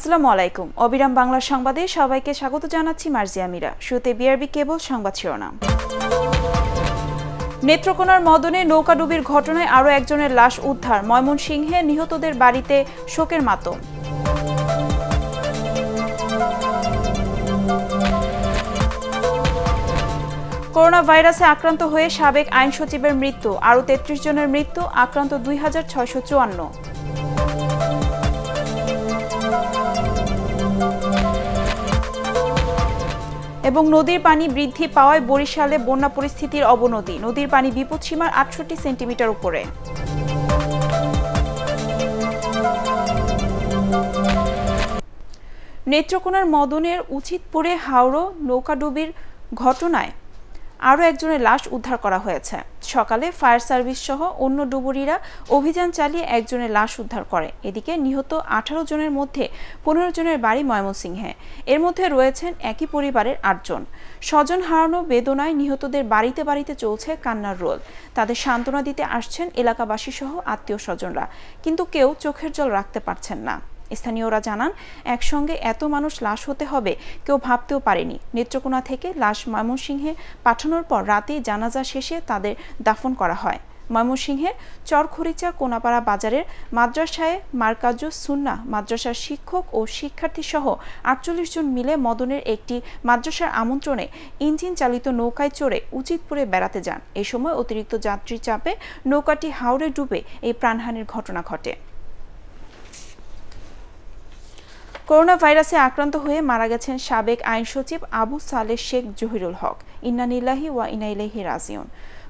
আসসালামু আলাইকুম। অবিরাম বাংলা সংবাদে সবাইকে স্বাগত জানাচ্ছি মার্জিয়া মিরা শুরুতে বিআরবি কেবল সংবাদ শিরোনাম। নেত্রকোনার মদনে নৌকাডুবির ঘটনায় আরও একজনের লাশ উদ্ধার। ময়মনসিংহে নিহতদের বাড়িতে শোকের মাতম। করোনা ভাইরাসে আক্রান্ত হয়ে সাবেক আইন সচিবের মৃত্যু। আরও তেত্রিশ জনের মৃত্যু, আক্রান্ত দুই হাজার ছয়শো চুয়ান্ন। এবং নদীর পানি বৃদ্ধি পাওয়ায় বরিশালে বন্যা পরিস্থিতির অবনতি। নদীর পানি বিপদসীমার আটষট্টি সেন্টিমিটার উপরে। নেত্রকোনার মদনের উচিতপুরে হাওড়ো নৌকাডুবির ঘটনায় আরও একজনের লাশ উদ্ধার করা হয়েছে। সকালে ফায়ার সার্ভিস সহ অন্য ডুবুরিরা অভিযান চালিয়ে একজনের লাশ উদ্ধার করে। এদিকে নিহত আঠারো জনের মধ্যে পনেরো জনের বাড়ি ময়মনসিংহে। এর মধ্যে রয়েছেন একই পরিবারের আটজন স্বজন হারানো বেদনায় নিহতদের বাড়িতে বাড়িতে চলছে কান্নার রোল। তাদের সান্ত্বনা দিতে আসছেন এলাকাবাসী সহ আত্মীয় স্বজনরা। কিন্তু কেউ চোখের জল রাখতে পারছেন না। স্থানীয়রা জানান, একসঙ্গে এত মানুষ লাশ হতে হবে কেউ ভাবতেও পারেনি। নেত্রকোনা থেকে লাশ ময়মনসিংহে পাঠানোর পর রাতেই জানাজা শেষে তাদের দাফন করা হয়। ময়মনসিংহে চরখরিচা কোনাপাড়া বাজারের মাদ্রাসায় মার্কাজু সুন্না মাদ্রাসার শিক্ষক ও শিক্ষার্থী সহ আটচল্লিশ জন মিলে মদনের একটি মাদ্রাসার আমন্ত্রণে ইঞ্জিন চালিত নৌকায় চড়ে উচিতপুরে বেড়াতে যান। এ সময় অতিরিক্ত যাত্রী চাপে নৌকাটি হাওড়ে ডুবে এই প্রাণহানির ঘটনা ঘটে। করোনা ভাইরাসে আক্রান্ত হয়ে মারা গেছেন সাবেক আইন সচিব আবু সালেহ শেখ জহিরুল হক। ইন্নানিল্লাহি ওয়া ইনাইলাহি রাজিউন।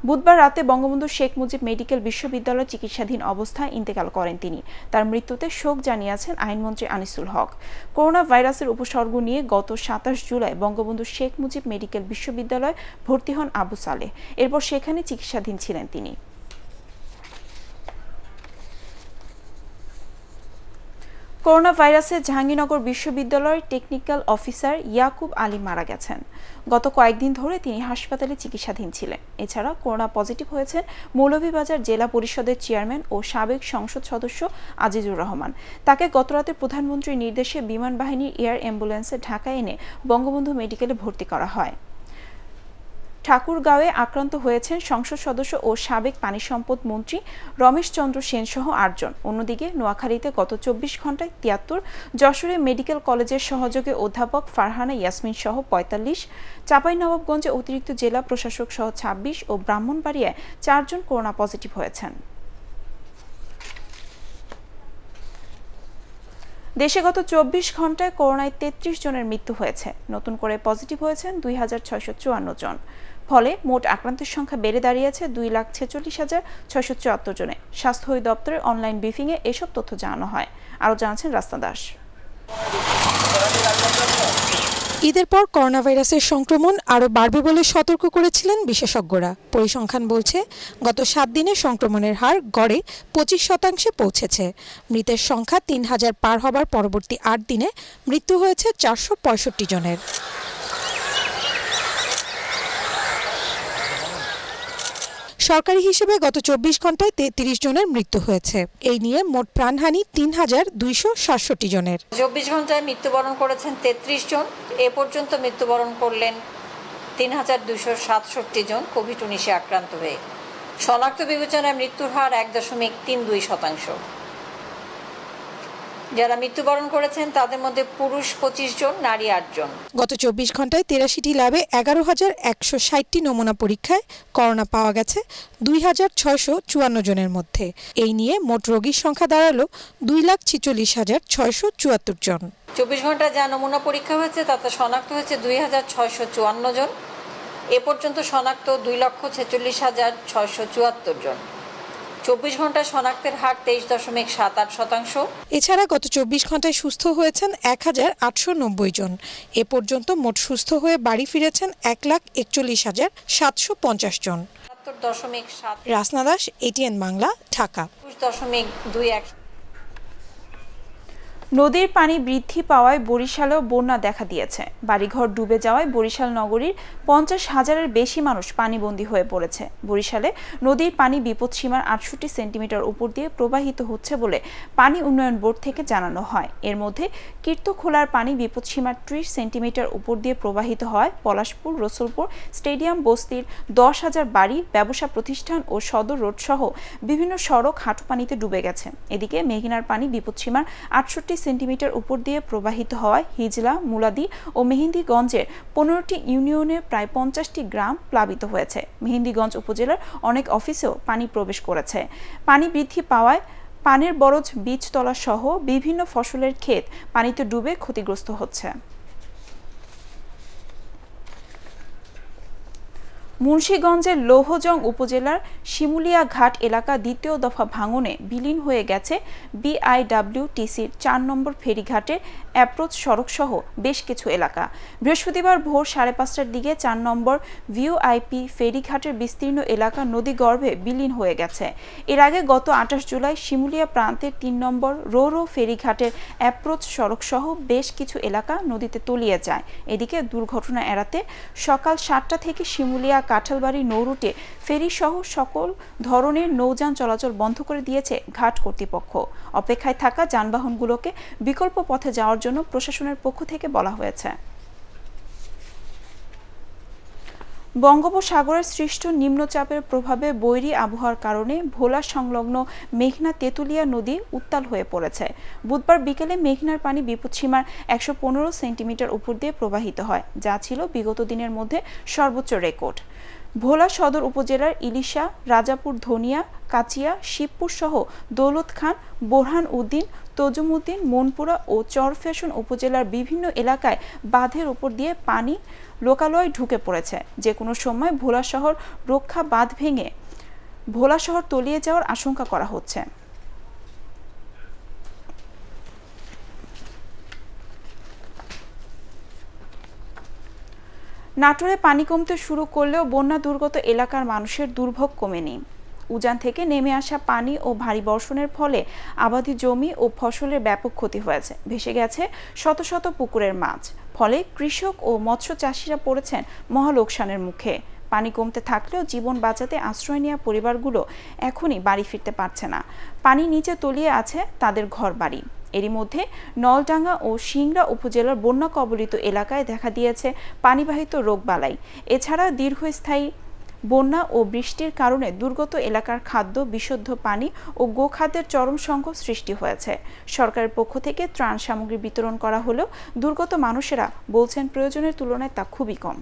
বুধবার রাতে বঙ্গবন্ধু শেখ মুজিব মেডিকেল বিশ্ববিদ্যালয় চিকিৎসাধীন অবস্থায় ইন্তেকাল করেন তিনি। তার মৃত্যুতে শোক জানিয়েছেন আইনমন্ত্রী আনিসুল হক। করোনা ভাইরাসের উপসর্গ নিয়ে গত সাতাশ জুলাই বঙ্গবন্ধু শেখ মুজিব মেডিকেল বিশ্ববিদ্যালয় ভর্তি হন আবু সালেহ। এরপর সেখানে চিকিৎসাধীন ছিলেন তিনি। করোনা ভাইরাসে জাহাঙ্গীরনগর বিশ্ববিদ্যালয়ের টেকনিক্যাল অফিসার ইয়াকুব আলী মারা গেছেন। গত কয়েকদিন ধরে তিনি হাসপাতালে চিকিৎসাধীন ছিলেন। এছাড়া করোনা পজিটিভ হয়েছেন মৌলভীবাজার জেলা পরিষদের চেয়ারম্যান ও সাবেক সংসদ সদস্য আজিজুর রহমান। তাকে গতরাতে প্রধানমন্ত্রীর নির্দেশে বিমান বাহিনীর এয়ার অ্যাম্বুলেন্সে ঢাকা এনে বঙ্গবন্ধু মেডিকেলে ভর্তি করা হয়। ঠাকুরগাঁওয়ে আক্রান্ত হয়েছেন সংসদ সদস্য ও সাবেক পানি সম্পদ মন্ত্রী রমেশ চন্দ্র সেন সহ আটজন। অন্যদিকে নোয়াখালীতে গত চব্বিশ ঘন্টায় তিয়াত্তর, যশোরে মেডিকেল কলেজের সহযোগী অধ্যাপক ফারহানা ইয়াসমিন সহ পঁয়তাল্লিশ, চাঁপাইনবাবগঞ্জে অতিরিক্ত জেলা প্রশাসক সহ ছাব্বিশ ও ব্রাহ্মণবাড়িয়ায় চারজন করোনা পজিটিভ হয়েছেন। দেশে গত চব্বিশ ঘন্টায় করোনায় তেত্রিশ জনের মৃত্যু হয়েছে। নতুন করে পজিটিভ হয়েছেন দুই হাজার ছয়শো চুয়ান্ন জন। ফলে মোট আক্রান্তের সংখ্যা বেড়ে দাঁড়িয়েছে দুই লাখ ছেচল্লিশ হাজার ছয়শো চুয়াত্তর জনে। স্বাস্থ্য দপ্তরের অনলাইন ব্রিফিংয়ে এসব তথ্য জানানো হয়। আরও জানাচ্ছেন রাস্তা দাস। ঈদের পর করোনা ভাইরাসের সংক্রমণ আরও বাড়বে বলে সতর্ক করেছিলেন বিশেষজ্ঞরা। পরিসংখ্যান বলছে, গত সাত দিনে সংক্রমণের হার গড়ে পঁচিশ শতাংশে পৌঁছেছে। মৃতের সংখ্যা তিন হাজার পার হবার পরবর্তী আট দিনে মৃত্যু হয়েছে চারশো পঁয়ষট্টি জনের। সরকারি হিসেবে গত চব্বিশ ঘন্টায় তেত্রিশ জনের মৃত্যু হয়েছে। এই নিয়ে মোট প্রাণহানি তিন হাজার দুইশো সাতষট্টি জনের। চব্বিশ ঘন্টায় মৃত্যুবরণ করেছেন তেত্রিশ জন। এ পর্যন্ত মৃত্যুবরণ করলেন তিন হাজার দুশো সাতষট্টি জন কোভিড উনিশে আক্রান্ত হয়ে। শনাক্ত বিবেচনায় মৃত্যুর হার এক দশমিক তিন দুই শতাংশ। যারা মৃত্যুবরণ করেছেন তাদের মধ্যে পুরুষ পঁচিশ জন নারী আটজন গত চব্বিশ ঘন্টায় তেরাশিটি ল্যাবে এগারো হাজার একশো ষাটটি নমুনা পরীক্ষায় করোনা পাওয়া গেছে দুই হাজার ছয়শো চুয়ান্ন জনের মধ্যে। এই নিয়ে মোট রোগীর সংখ্যা দাঁড়াল দুই লাখ ছিচল্লিশ হাজার ছয়শো চুয়াত্তর জন। চব্বিশ ঘন্টায় যা নমুনা পরীক্ষা হয়েছে তাতে শনাক্ত হয়েছে দুই হাজার ছয়শো চুয়ান্ন জন। এ পর্যন্ত শনাক্ত দুই লক্ষ ছেচল্লিশ হাজার ছয়শো চুয়াত্তর জন। চব্বিশ ঘণ্টা শনাক্তের হার তেইশ দশমিক সাত আট শতাংশ। এছাড়া গত চব্বিশ ঘন্টায় সুস্থ হয়েছেন এক হাজার আটশো নব্বই জন। এ পর্যন্ত মোট সুস্থ হয়ে বাড়ি ফিরেছেন এক লাখ একচল্লিশ হাজার সাতশো পঞ্চাশ জন। দশমিক সাত রাসনা দাস এটিএন বাংলা ঢাকা। দশমিক দুই এক নদীর পানি বৃদ্ধি পাওয়ায় বরিশালেও বন্যা দেখা দিয়েছে। বাড়িঘর ডুবে যাওয়ায় বরিশাল নগরীর পঞ্চাশ হাজারের বেশি মানুষ পানিবন্দী হয়ে পড়েছে। বরিশালে নদীর পানি বিপদসীমার আটষট্টি সেন্টিমিটার উপর দিয়ে প্রবাহিত হচ্ছে বলে পানি উন্নয়ন বোর্ড থেকে জানানো হয়। এর মধ্যে কীর্তখোলার পানি বিপদসীমার ত্রিশ সেন্টিমিটার উপর দিয়ে প্রবাহিত হয়। পলাশপুর, রসুলপুর স্টেডিয়াম, বস্তির দশ হাজার বাড়ি, ব্যবসা প্রতিষ্ঠান ও সদর রোড সহ বিভিন্ন সড়ক হাঁটু পানিতে ডুবে গেছে। এদিকে মেঘনার পানি বিপদসীমার আটষট্টি সেন্টিমিটার উপর দিয়ে প্রবাহিত হওয়ায় হিজলা, মুলাদি ও মেহেন্দিগঞ্জের পনেরোটি ইউনিয়নের প্রায় পঞ্চাশটি গ্রাম প্লাবিত হয়েছে। মেহেন্দিগঞ্জ উপজেলার অনেক অফিসেও পানি প্রবেশ করেছে। পানি বৃদ্ধি পাওয়ায় পানের বরজ বীজতলা সহ বিভিন্ন ফসলের ক্ষেত পানিতে ডুবে ক্ষতিগ্রস্ত হচ্ছে। মুন্সীগঞ্জের লৌহজং উপজেলার শিমুলিয়া ঘাট এলাকা দ্বিতীয় দফা ভাঙনে বিলীন হয়ে গেছে বিআইডব্লিউটিসির চার নম্বর ফেরিঘাটের অ্যাপ্রোচ সড়কসহ বেশ কিছু এলাকা। বৃহস্পতিবার ভোর সাড়ে পাঁচটার দিকে চার নম্বর ভিউআইপি ফেরিঘাটের বিস্তীর্ণ এলাকা নদী গর্ভে বিলীন হয়ে গেছে। এর আগে গত আঠাশ জুলাই শিমুলিয়া প্রান্তের তিন নম্বর রো রো ফেরিঘাটের অ্যাপ্রোচ সড়কসহ বেশ কিছু এলাকা নদীতে তলিয়ে যায়। এদিকে দুর্ঘটনা এড়াতে সকাল সাতটা থেকে শিমুলিয়া কাঁঠালবাড়ি নৌরুটে ফেরিসহ সকল ধরনের নৌযান চলাচল বন্ধ করে দিয়েছে ঘাট কর্তৃপক্ষ। অপেক্ষায় থাকা যানবাহনগুলোকে বিকল্প পথে যাওয়ার জন্য প্রশাসনের পক্ষ থেকে বলা হয়েছে। বঙ্গোপসাগরের সৃষ্ট নিম্নচাপের প্রভাবে বৈরী আবহাওয়ার কারণে ভোলা সংলগ্ন মেঘনা তেঁতুলিয়া নদী উত্তাল হয়ে পড়েছে। বুধবার বিকেলে মেঘনার পানি বিপদসীমার একশো পনেরো সেন্টিমিটার উপর দিয়ে প্রবাহিত হয়, যা ছিল বিগত দিনের মধ্যে সর্বোচ্চ রেকর্ড। ভোলা সদর উপজেলার ইলিশা, রাজাপুর ধনিয়া, কাচিয়া, শিবপুর সহ দৌলত খান, বোরহান উদ্দিন তজুমুদ্দিন, মনপুরা ও চরফ্যাশন উপজেলার বিভিন্ন এলাকায় বাঁধের উপর দিয়ে পানি লোকালয় ঢুকে পড়েছে। যে কোনো সময় ভোলা শহর রক্ষা বাঁধ ভেঙে ভোলা শহর তলিয়ে যাওয়ার আশঙ্কা করা হচ্ছে। নাটোরে পানি কমতে শুরু করলেও বন্যা দুর্গত এলাকার মানুষের দুর্ভোগ কমেনি। উজান থেকে নেমে আসা পানি ও ভারী বর্ষণের ফলে আবাদি জমি ও ফসলের ব্যাপক ক্ষতি হয়েছে। ভেসে গেছে শত শত পুকুরের মাছ। ফলে কৃষক ও মৎস্য চাষিরা পড়েছেন মহালোকসানের মুখে। পানি কমতে থাকলেও জীবন বাঁচাতে আশ্রয় নেওয়া পরিবারগুলো এখনই বাড়ি ফিরতে পারছে না। পানি নিচে তলিয়ে আছে তাদের ঘর বাড়ি এরই মধ্যে নলডাঙ্গা ও সিংড়া উপজেলার বন্যা কবলিত এলাকায় দেখা দিয়েছে পানিবাহিত রোগবালাই। এছাড়া দীর্ঘস্থায়ী বন্যা ও বৃষ্টির কারণে দুর্গত এলাকার খাদ্য, বিশুদ্ধ পানি ও গোখাদ্যের চরম সংকট সৃষ্টি হয়েছে। সরকারের পক্ষ থেকে ত্রাণ সামগ্রী বিতরণ করা হলেও দুর্গত মানুষেরা বলছেন প্রয়োজনের তুলনায় তা খুবই কম।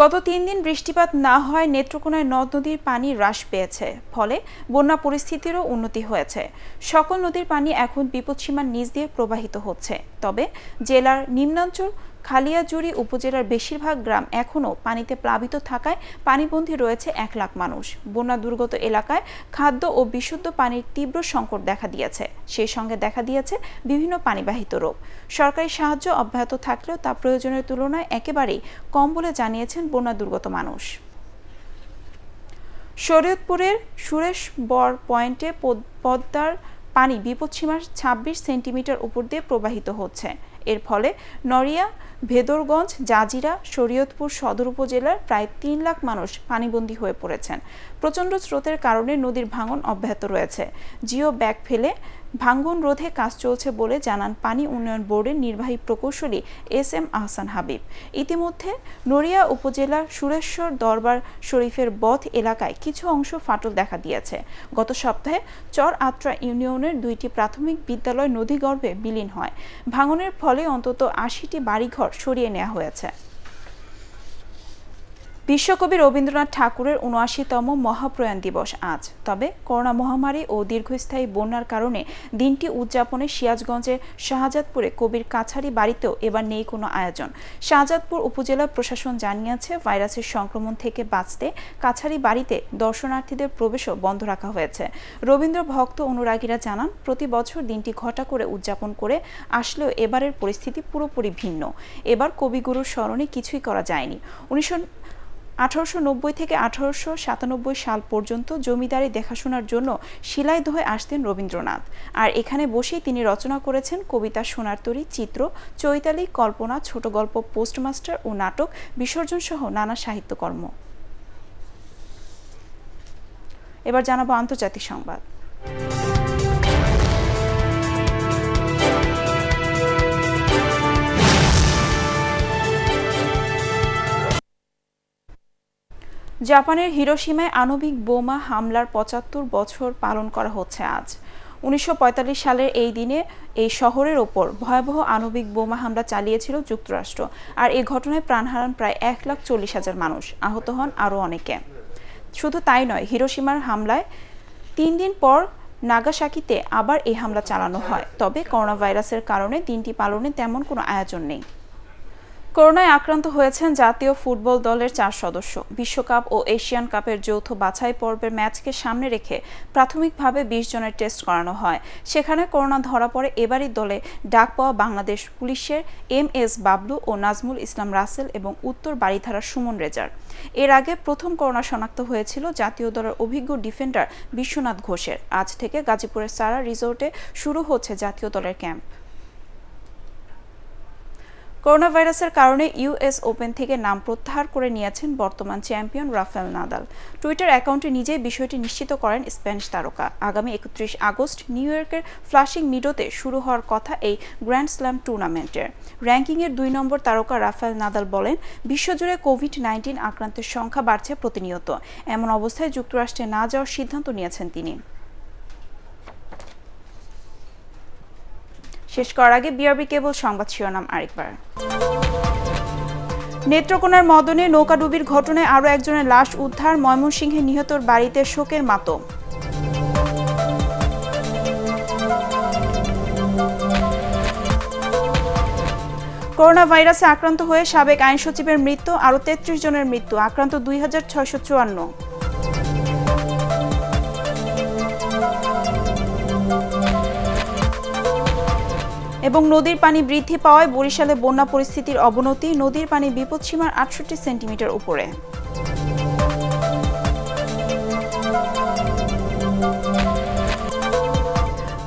গত তিন দিন বৃষ্টিপাত না হয় নেত্রকোনায় নদ নদীর পানি হ্রাস পেয়েছে। ফলে বন্যা পরিস্থিতিরও উন্নতি হয়েছে। সকল নদীর পানি এখন বিপদসীমার নিচ দিয়ে প্রবাহিত হচ্ছে। তবে জেলার নিম্নাঞ্চল খালিয়াজুড়ি উপজেলার বেশিরভাগ গ্রাম এখনও পানিতে প্লাবিত থাকায় পানিবন্দী রয়েছে এক লাখ মানুষ। বন্যা দুর্গত এলাকায় খাদ্য ও বিশুদ্ধ পানির তীব্র সংকট দেখা দিয়েছে। সেই সঙ্গে দেখা দিয়েছে বিভিন্ন পানিবাহিত রোগ। সরকারি সাহায্য অব্যাহত থাকলেও তা প্রয়োজনের তুলনায় একেবারেই কম বলে জানিয়েছেন বন্যা দুর্গত মানুষ। শরীয়তপুরের সুরেশ বর পয়েন্টে পদ্মার পানি বিপদসীমার ছাব্বিশ সেন্টিমিটার উপর দিয়ে প্রবাহিত হচ্ছে। এর ফলে নড়িয়া, ভেদরগঞ্জ, জাজিরা, শরীয়তপুর সদর উপজেলার প্রায় তিন লাখ মানুষ পানিবন্দী হয়ে পড়েছেন। প্রচণ্ড স্রোতের কারণে নদীর ভাঙন অব্যাহত রয়েছে। জিও ব্যাগ ফেলে ভাঙ্গন রোধে কাজ চলছে বলে জানান পানি উন্নয়ন বোর্ডের নির্বাহী প্রকৌশলী এস এম আহসান হাবিব। ইতিমধ্যে নড়িয়া উপজেলার সুরেশ্বর দরবার শরীফের বথ এলাকায় কিছু অংশ ফাটল দেখা দিয়েছে। গত সপ্তাহে চর আত্রা ইউনিয়নের দুইটি প্রাথমিক বিদ্যালয় নদীগর্ভে বিলীন হয়। ভাঙনের ফলে অন্তত আশিটি বাড়িঘর সরিয়ে নেওয়া হয়েছে। বিশ্বকবি রবীন্দ্রনাথ ঠাকুরের উনআশিতম মহাপ্রয়াণ দিবস আজ। তবে করোনা মহামারী ও দীর্ঘস্থায়ী বন্যার কারণে দিনটি উদযাপনে সিরাজগঞ্জের শাহজাদপুরে কবির কাছারি বাড়িতেও এবার নেই কোনো আয়োজন। শাহজাদপুর উপজেলা প্রশাসন জানিয়েছে, ভাইরাসের সংক্রমণ থেকে বাঁচতে কাছারি বাড়িতে দর্শনার্থীদের প্রবেশও বন্ধ রাখা হয়েছে। রবীন্দ্র ভক্ত অনুরাগীরা জানান, প্রতি বছর দিনটি ঘটা করে উদযাপন করে আসলেও এবারের পরিস্থিতি পুরোপুরি ভিন্ন। এবার কবিগুরুর স্মরণে কিছুই করা যায়নি। উনিশশো আঠারোশো নব্বই থেকে আঠারোশো সাতানব্বই সাল পর্যন্ত জমিদারি দেখাশোনার জন্য শিলাইদহে আসতেন রবীন্দ্রনাথ। আর এখানে বসেই তিনি রচনা করেছেন কবিতা সোনার তরী, চিত্র, চৈতালি, কল্পনা, ছোট গল্প, পোস্টমাস্টার ও নাটক, বিসর্জন সহ নানা সাহিত্যকর্ম। এবার জানাব আন্তর্জাতিক সংবাদ। জাপানের হিরোসীমায় আণবিক বোমা হামলার পঁচাত্তর বছর পালন করা হচ্ছে আজ। উনিশশো পঁয়তাল্লিশ সালের এই দিনে এই শহরের ওপর ভয়াবহ আণবিক বোমা হামলা চালিয়েছিল যুক্তরাষ্ট্র, আর এই ঘটনায় প্রাণ হারান প্রায় এক লাখ চল্লিশ হাজার মানুষ, আহত হন আরও অনেকে। শুধু তাই নয় হিরোসীমার হামলায় তিন দিন পর নাগাসাকিতে আবার এই হামলা চালানো হয়। তবে করোনা ভাইরাসের কারণে দিনটি পালনে তেমন কোনো আয়োজন নেই। করোনায় আক্রান্ত হয়েছেন জাতীয় ফুটবল দলের চার সদস্য। বিশ্বকাপ ও এশিয়ান কাপের যৌথ বাছাই পর্বের ম্যাচকে সামনে রেখে প্রাথমিকভাবে বিশ জনের টেস্ট করানো হয়। সেখানে করোনা ধরা পড়ে এবারই দলে ডাক পাওয়া বাংলাদেশ পুলিশের এম এস বাবলু ও নাজমুল ইসলাম রাসেল এবং উত্তর বাড়িধারার সুমন রেজার। এর আগে প্রথম করোনা শনাক্ত হয়েছিল জাতীয় দলের অভিজ্ঞ ডিফেন্ডার বিশ্বনাথ ঘোষের। আজ থেকে গাজীপুরের সারা রিসোর্টে শুরু হচ্ছে জাতীয় দলের ক্যাম্প। করোনা ভাইরাসের কারণে ইউএস ওপেন থেকে নাম প্রত্যাহার করে নিয়েছেন বর্তমান চ্যাম্পিয়ন রাফেল নাদাল। টুইটার অ্যাকাউন্টে নিজেই বিষয়টি নিশ্চিত করেন স্প্যানিশ তারকা। আগামী একত্রিশ আগস্ট নিউ ইয়র্কের ফ্লাশিং মিডোতে শুরু হওয়ার কথা এই গ্র্যান্ড স্ল্যাম টুর্নামেন্টের। র্যাঙ্কিংয়ের দুই নম্বর তারকা রাফেল নাদাল বলেন, বিশ্বজুড়ে কোভিড নাইন্টিন আক্রান্তের সংখ্যা বাড়ছে প্রতিনিয়ত। এমন অবস্থায় যুক্তরাষ্ট্রে না যাওয়ার সিদ্ধান্ত নিয়েছেন তিনি। শেষ করার আগে বিআরবি কেবল সংবাদ শিরোনাম আরেকবার। নেত্রকোনার মদনে নৌকাডুবির ঘটনায় আরও একজনের লাশ উদ্ধার, ময়মনসিংহে নিহতর বাড়িতে শোকের মাতম। করোনা ভাইরাসে আক্রান্ত হয়ে সাবেক আইন সচিবের মৃত্যু, আরও তেত্রিশ জনের মৃত্যু, আক্রান্ত দুই হাজার ছয়শো চুয়ান্ন। এবং নদীর পানি বৃদ্ধি পাওয়ায় বরিশালে বন্যা পরিস্থিতির অবনতি, নদীর পানি বিপদসীমার আটষট্টি সেন্টিমিটার উপরে।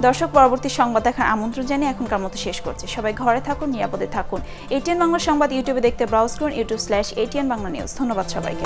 দর্শক, পরবর্তী সংবাদ দেখার আমন্ত্রণ জানিয়ে এখনকার মতো শেষ করছি। সবাই ঘরে থাকুন, নিরাপদে থাকুন। এটিএন বাংলা সংবাদ ইউটিউবে দেখতে ব্রাউজ করুন YouTube slash ATN Bangla news ধন্যবাদ সবাইকে।